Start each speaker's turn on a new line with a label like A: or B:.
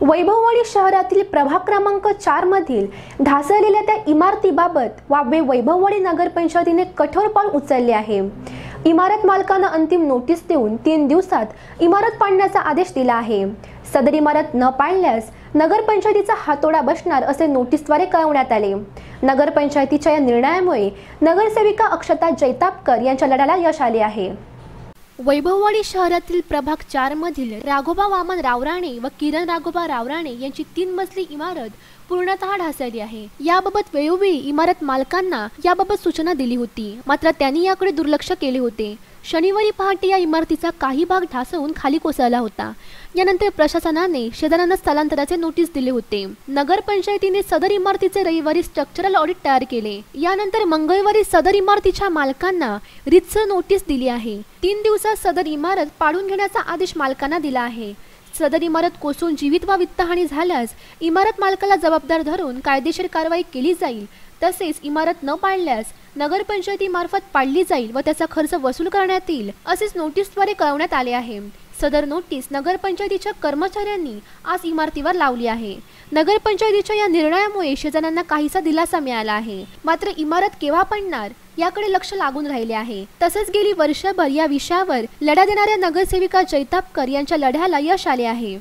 A: वैभववाडी शहरातील प्रभाग क्रमांक चार मधील ढासळलेल्या त्या इमारतीबाबत वाबे वैभववाडी नगरपंचायतीने कठोर पाऊल उचलले आहे. इमारत मालकांना अंतिम नोटीस देऊन तीन दिवसात इमारत पाडण्याचा आदेश दिला आहे. सदर इमारत न पाडल्यास नगरपंचायतीचा हातोडा बसणार असे नोटीसद्वारे कळवण्यात आले. नगरपंचायतीच्या या निर्णयामुळे नगरसेविका अक्षता जैतापकर यांच्या लढ्याला यश आले आहे. वैभववाडी शहरातील प्रभाग चार मधील राघोबा वामन रावराणे व किरण राघोबा रावराणे यांची तीन मजली इमारत पूर्णतः ढासळली आहे. याबाबत वेळोवेळी इमारत मालकांना याबाबत सूचना दिली होती. मात्र त्यांनी याकडे दुर्लक्ष केले होते. शनिवारी पहाटे या इमारतीचा काही भाग ढासळून खाली कोसळला होता. यानंतर प्रशासनाने शेजाऱ्यांना स्थलांतराचे नोटीस दिले होते. नगरपंचायतीने सदर इमारतीचे रविवारी स्ट्रक्चरल ऑडिट तयार केले. यानंतर मंगळवारी सदर इमारतीच्या मालकांना रितसर नोटीस दिली आहे. तीन दिवसात सदर इमारत पाडून घेण्याचा आदेश मालकांना दिला आहे. सदर इमारत कोसळून जीवित वा वित्तहानी झाल्यास इमारत मालकाला जबाबदार धरून कायदेशीर कारवाई केली जाईल. तसेच इमारत न पाळल्यास नगरपंचायतीमार्फत पाडली जाईल व त्याचा खर्च वसूल करण्यात येईल असेच नोटीसद्वारे कळवण्यात आले आहे. सदर नोटीस नगरपंचायतीच्या कर्मचाऱ्यांनी आज इमारतीवर लावली आहे. नगरपंचायतीच्या या निर्णयामुळे शेजाऱ्यांना काहीसा दिलासा मिळाला आहे. मात्र इमारत केव्हा पडणार? याकडे लक्ष लागून राहिले आहे. तसेच गेली वर्षभर या विषयावर लढा देणाऱ्या नगरसेविका जैतापकर यांच्या लढ्याला यश आले आहे.